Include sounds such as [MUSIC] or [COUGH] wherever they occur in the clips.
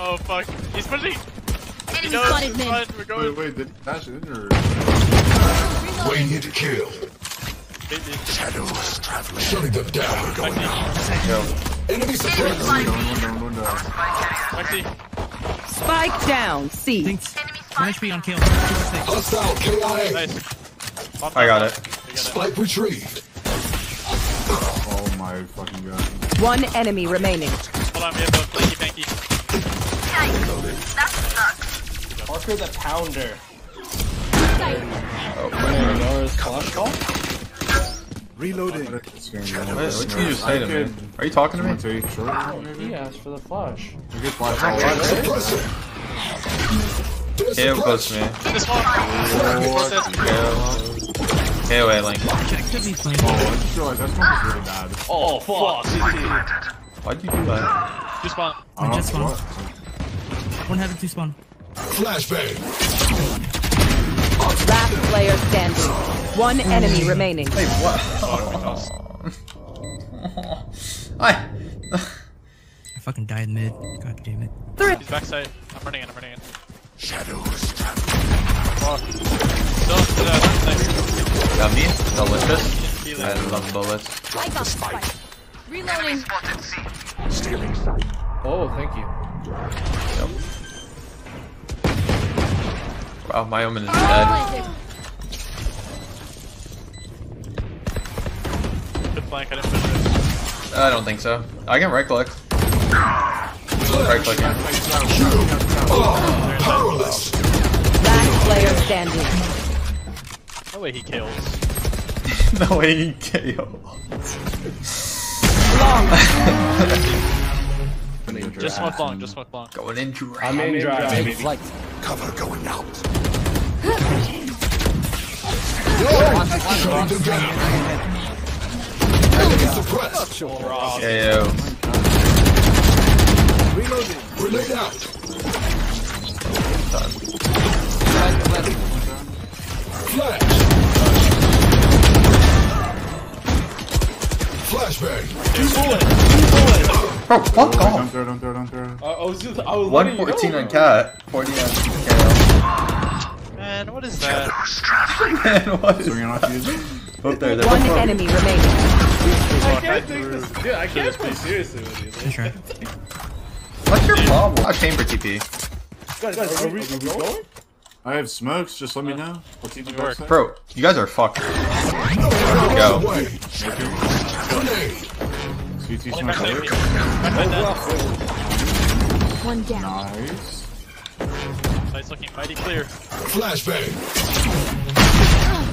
Oh fuck. He's pushing. He Enemy knows. spotted It's mid. We're Wait, going. wait, did he dash in or? Waiting to kill. Shadows traveling. Shutting them down. We're going out. Yo. Enemy suppressed. Window, window, window. Maxi. Spike down. C. Thanks. One HP on kill. Hostile KIA. Nice. I got it. Got it. Spike retrieved. Oh my fucking god. One enemy remaining. Hold on, we have a flanky banky. Parker the Pounder. Oh, Nora's flash call? Reloading. It's gonna be what, what did you just say to me? Are you talking to me? Want to take short? He asked for the flush. You get flash all Suppressor. They're KO close suppressed. to me. This one. KO. KO A link. Check could be playing. Oh, I just realized that smoke is really bad. Oh, fuck. Why'd you do that? Two spawn. I don't just know one. what. One heaven, two spawn. Flashbang. Last player standing. One enemy remaining. Wait, what? [LAUGHS] I. I fucking died mid. God damn it. Three. He's backside. I'm running in. I'm running in. Shadows traveling. Fuck. Still, nice. Yummy. Delicious. Healing. I love bullets. I got the spike. Reloading. Stealing. Oh, thank you. Yep. Wow, my omen is dead. Oh, Planted. Good flank. I didn't push it. I don't think so. I can right click. Right clicking. Oh, powerless. Last player standing. No way he kills. [LAUGHS] no way he KO. [LAUGHS] Just smoke long. Just smoke long. Going in dry. I'm in drive. baby. Cover going out. Shutting them down. Enemy suppressed. KO. Grenade out. Flash. Flashbang. Bro, fuck off! Don't throw, don't throw, don't throw. I, uh, I was just, I was 114 know, on cat. 40 on KO. Man, what is that? [LAUGHS] Man, what is Swinging off you. Up there, there. One enemy remaining. I can't take this. Dude, I can't play seriously with you. Good try. What's your problem? I chamber TP. Guys, guys, are we, are we going? I have smokes, just let me uh, know. What's each work. Bro, you guys are fucked. Go. Away. Grenade. CT Only smoke backside. there. Backside dead. One down. Nice. Side's looking mighty clear. Flashbang.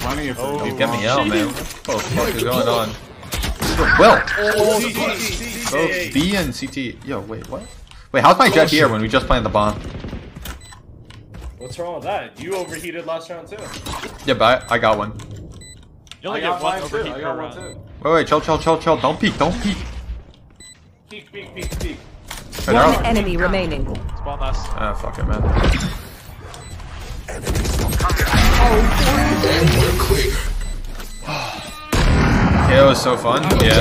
Plenty of You get me out, man. What the fuck is going on? Well, oh, both B and CT. Yo, wait, what? Wait, how's my jet here when we just planted the bomb? What's wrong with that? You overheated last round too. Yeah, but I, I got one. You only I get got one mine too. overheat I per got one round. too. Wait, wait, chill, chill, chill, chill. Don't peek, don't peek. Peek, peek, peek, peek. Wait, One all- enemy remaining. Spawn last. Ah, fuck it, man. And we're clear. KO so fun. Yeah.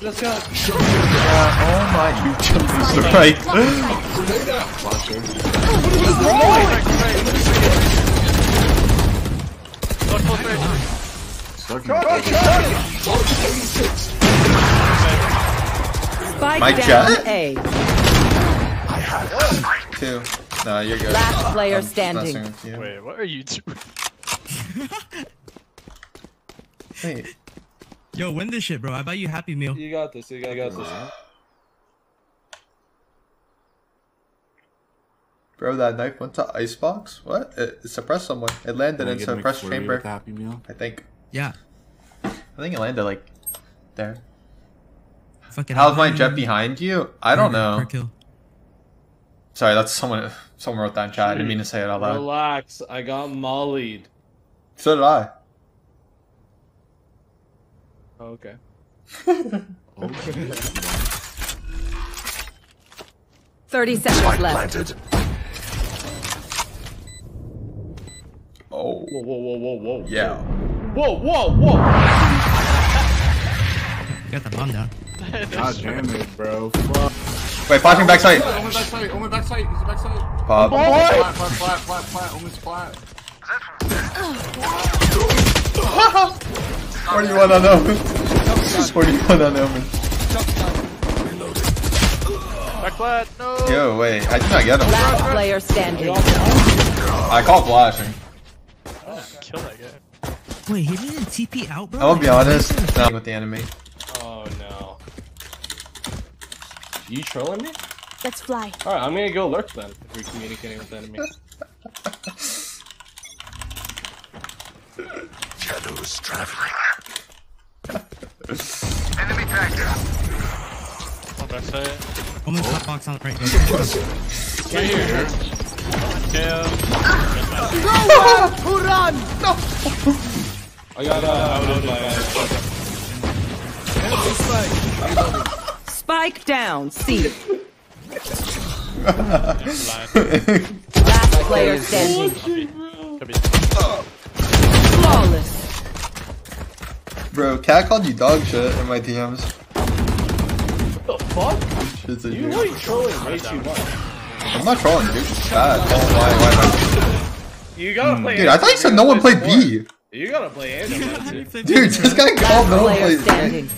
Let's go. Oh my, you jumped to the right. Grenade out. Flash there. Look, close there. Stuck in Target 86. Spike My down jet? A. Two. No, you're good. Last player I'm standing. messing with you. Wait, what are you doing? [LAUGHS] Wait. Yo, win this shit, bro. I buy you Happy Meal. You got this. You got, you got this. Bro, that knife went to icebox? What? It, it suppressed someone. It landed in Get suppressed chamber. Happy Meal. I think. Yeah. I think it landed like there. Fucking How's my jet behind you? I don't know. kill. Sorry, that's someone. Someone wrote that in chat. I didn't mean to say it out loud. Relax. I got mollied. So did I. Oh, okay. [LAUGHS] Thirty seconds left. Planted. Oh. Whoa, whoa, whoa, whoa, whoa. Yeah. Whoa, whoa, whoa. Got the bomb down. God damn it, bro. Fuck. Wait, flashing backside. Omen backside, Omen backside, he's backside. Bob. Flat, flat, flat, flat, flat, Omen's flat. 41 on Omen. 41 on Omen. Back flat. No. Yo, wait, I did not get him. Last player standing. I called flashing. Kill that guy. Wait, he didn't TP out, bro? I'll be honest. No, with the enemy. Oh no. You trolling me? Let's fly. Alright, I'm gonna go lurk then, if you're communicating with the enemy. Shadows traveling. On backside. Almost top box on the right. Suppress it. Right here. Yeah. [LAUGHS] I got uh, outed by Spike down. C. [LAUGHS] Last player standing. Could. Flawless. Bro, Cat called you dog shit in my DMs. What the fuck? Shit's a You dude. like trolling way too much. I'm not trolling, dude. It's bad. Why, why, You gotta play? Dude, I thought you said no one played B. You gotta play [LAUGHS] Andrew. Dude, this guy called no one Player plays standing.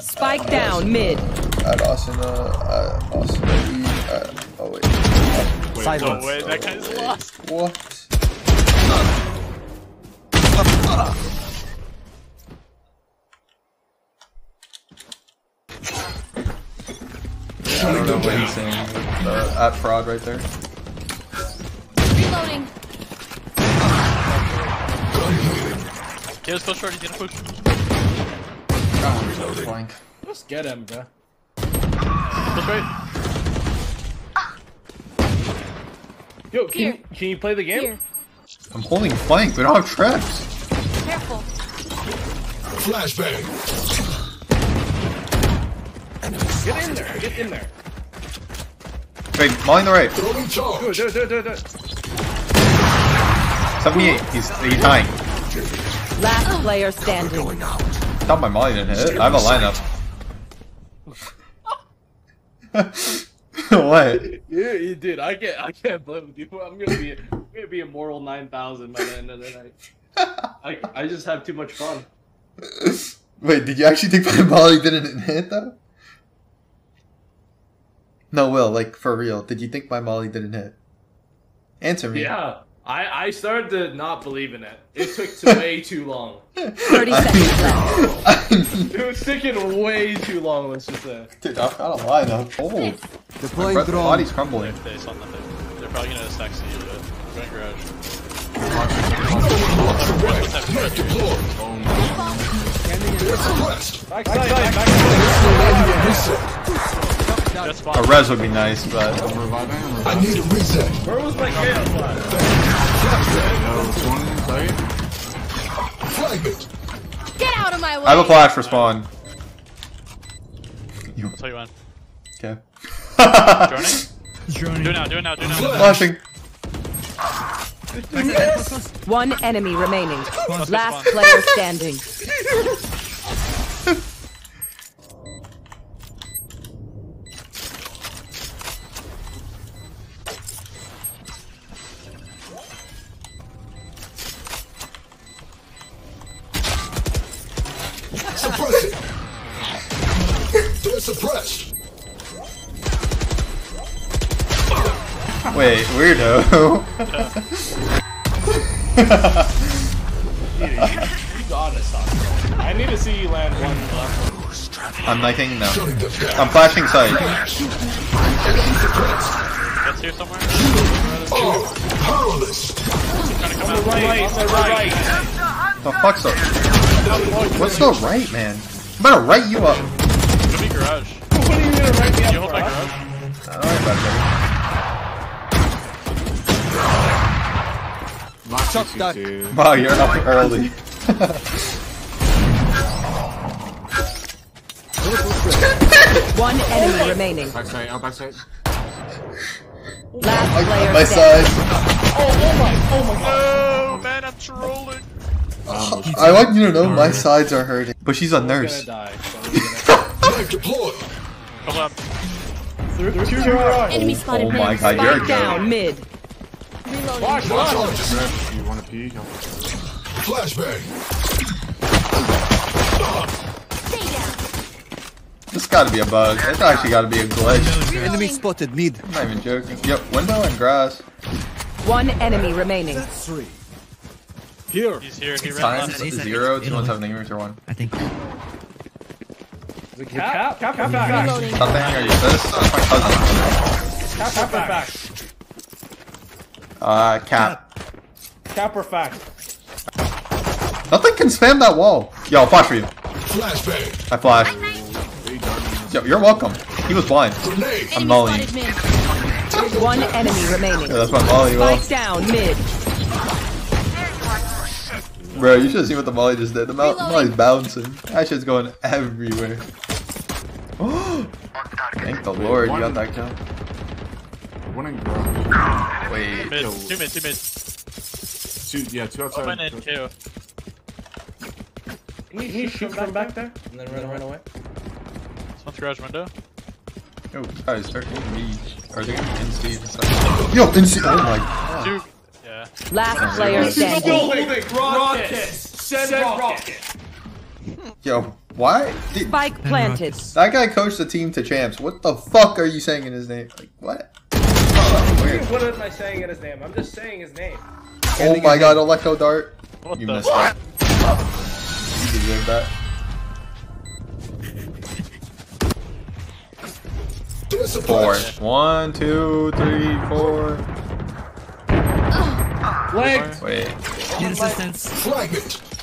Spike down mid. At Austin, uh, at Austin, E, uh, oh wait. No way, that guy's lost. What? I don't know what he's saying. Uh, at fraud right there. Yeah, let's go short. He's gonna push. Flank. Just get him, bro. Push right. Yo, can, Here. can you play the game? Here. I'm holding flank. We don't have traps. Careful. Flashbang. Get in there, get in there. Wait, Molly on the right. Throwing Do it, do it, do it, do it, do it. 78. He's, he's tying. Last player standing. Going out. Thought my Molly didn't hit. I have a lineup. [LAUGHS] what? Yeah, you did. I can't, I can't blame you. I'm gonna be, I'm gonna be a moral nine thousand by the end of the night. I, I just have too much fun. Wait, did you actually think my Molly didn't hit though? No, Will, like for real, did you think my Molly didn't hit? Answer me. Yeah, I, I started to not believe in it. It took way [LAUGHS] too long. 30 seconds left. It was taking way too long. Let's just say. Dude, I've got a lineup. Oh, my breath- body's crumbling. If they saw nothing, they're probably gonna stack C, uh, but going garage. What's that Net garage? Deployed. They're suppressed. Backside, backside. Reset. That A spot. res would be nice, but I'm reviving, I'm I need a reset. Where was my chaos flash? No, one Get out of my way. I have a flash for spawn. You- I'll tell you when. Okay. Joining? Droning. Do it now, do it now, do it now. Flashing. One enemy remaining. Last player standing. [LAUGHS] suppressed. Wait, weirdo. You gotta stop. I need to see you land one left. I'm liking no. Shutting them down. I'm flashing side. Flash. Enemy suppressed. That's here somewhere. Oh, powerless. Trying to. Right, on the right. The fuck's up? What's the right, man? I'm gonna write you up. Could garage. What are you gonna write me You up hold for? my huh? garage? Don't worry about Chuck that. it. Wow, you're up early. [LAUGHS] One enemy remaining. Backside, out backside. Last player My standing. side. No, man, I'm trolling. I want you to know my sides are hurting. But she's a I'm gonna nurse. Die. so I'm gonna- Knife deployed. Come up. Through, through, through, through. Enemy oh spotted Oh mid. my god, you're Spike down mid. Reloading. Watch, watch. Charges. You want to peek? I'll- Flashbang. This gotta be a bug. It's actually gotta be a glitch. Enemy spotted mid. I'm not even joking. Yep, window and grass. One enemy remaining. Three. Here. He's here. He ran Times left. He's- he's- zero, he's- two one seven inhibitors or one. I think. Cap, cap, cap, back. Reloading. Something or you sis? That's my cousin. Cap, cap, back. Uh, cap. Cap or fact? Nothing can spam that wall. Yo, I'll flash for you. Flashbang. I flash. Yo, you're welcome. He was blind. Grenade. I'm Enemy mulling. One enemy remaining. Yeah, that's my molly. Well, down mid. bro, you should see what the molly just did. The mol- molly's bouncing. That shit's going everywhere. Thank the Lord you got that kill. One in garage. Wait. Mid. Two mid. Two mid. Two, yeah, two outside. Open and two. Can you, can you shoot from back there? And then run, run away? One's garage window. Yo, guys, start getting me. Or they're getting in Steve. Yo, in Steve. Oh my god. Two. Yeah. Last player standing. Rockets! Send rockets! Yo, why? Did, Spike planted. that guy coached the team to champs. What the fuck are you saying in his name? Like, what? Weird. What am I saying in his name? I'm just saying his name. Oh my god, Electro Dart. What You the missed that. You deserve that. Four. One, two, three, four. Flanked! Wait. Get assistance. Fragment.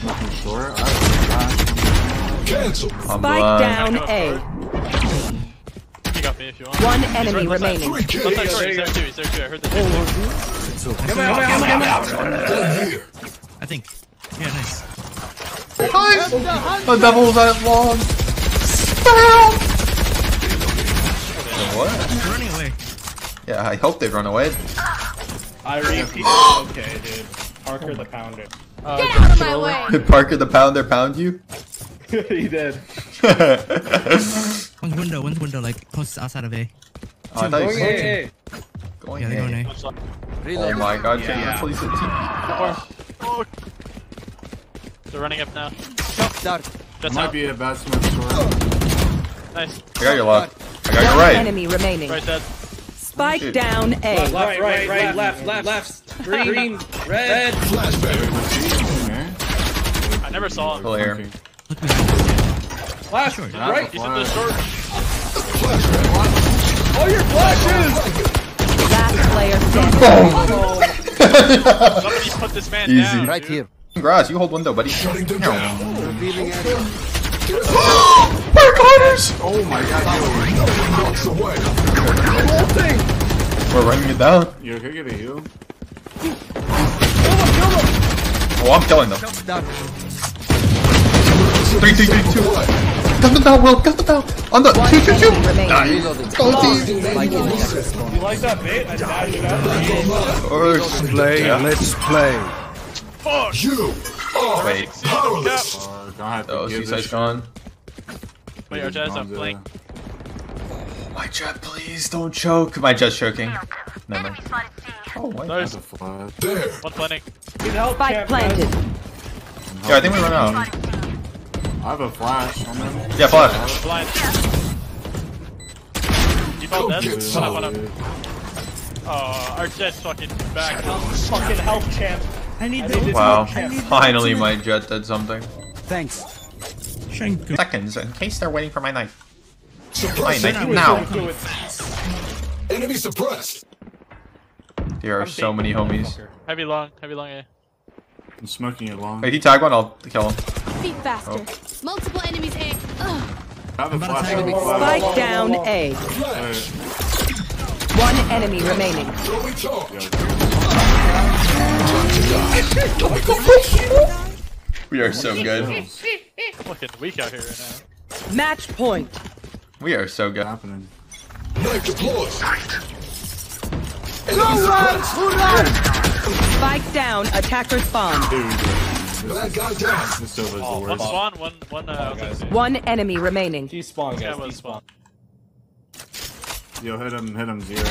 Smoking short. I have Cancel. I'm Spike down A. You got me if you want. One enemy remaining. Three kills. He's there too. He's there too. I heard the It's. Come out, come out, come out! I think. Yeah, nice. The devil's that long. What? They're running away. Yeah, I hope they run away. I repeat. okay, dude. Parker the Pounder. Uh, Get out of my way. Did Parker the Pounder pound you? [LAUGHS] he did. oh, [LAUGHS] One's window. One's window. Like close outside of A. Oh, I thought you Going said A. going Yeah, they're going A. A. Oh my god, can Yeah. you please Oh. They're running up now. Dark. Just Might out. be a bad smoke short. Nice. I got your left. I got your right. enemy remaining. Right dead. Spike Shit. down A. Left, right, right, left, left, left. Green, red. Flashbang. Okay. I never saw him. Clear. Flanking. Flash, Right. right. He's in the short. Oh, your flashes! Last player standing. Somebody put this man Easy. down. Right dude. here. Grass, you hold window, buddy. Shutting them down. Revealing area. Park Oh my god, Knocks away. We're running it down. yo. You okay? Get a heal? Oh, I'm killing them. Three, three, three, two. Gun them down, Will. Gun them down. On the One two, two, two. enemy remaining. Nice. Reloading. Go team. Spike in the access point. You like that bait? I dashed it out. First Play. Let's play. Fuck You are Wait. powerless. Uh, gonna Oh, give Seaside's this gone. Wait, our jazz up Gonza. flank. My jet, please don't choke. My jet's choking. Never mind. Oh, wait. Nice. That's a flash. [LAUGHS] There. One planning. Need help, Spike planted. Yeah, I think we run out. I have a flash on them. Yeah, flash. Blind. Default oh, dead. One up, one up. Oh, our jet's fucking back. Fucking help, champ. I need I the Wow. Champ. Finally, my jet did something. Thanks. Shank. Seconds, in case they're waiting for my knife. My knife now. Enemy suppressed. There are so many homies. Heavy long, heavy long A. I'm smoking it long. Wait, he tag one, I'll kill him. Feet faster. Oh. Multiple enemies eh? A. Ugh. I have a about to flash. I tag have a Spike down A. One enemy remaining. We are so good. Fucking weak out here right now. Match point. We are so good. happening? Knife deployed. Spike down, attacker spawn. Oh, one spawn, one, one, uh, oh, one enemy remaining. Despawn, guys. Yeah, spawn. Yo, hit him, hit him, zero.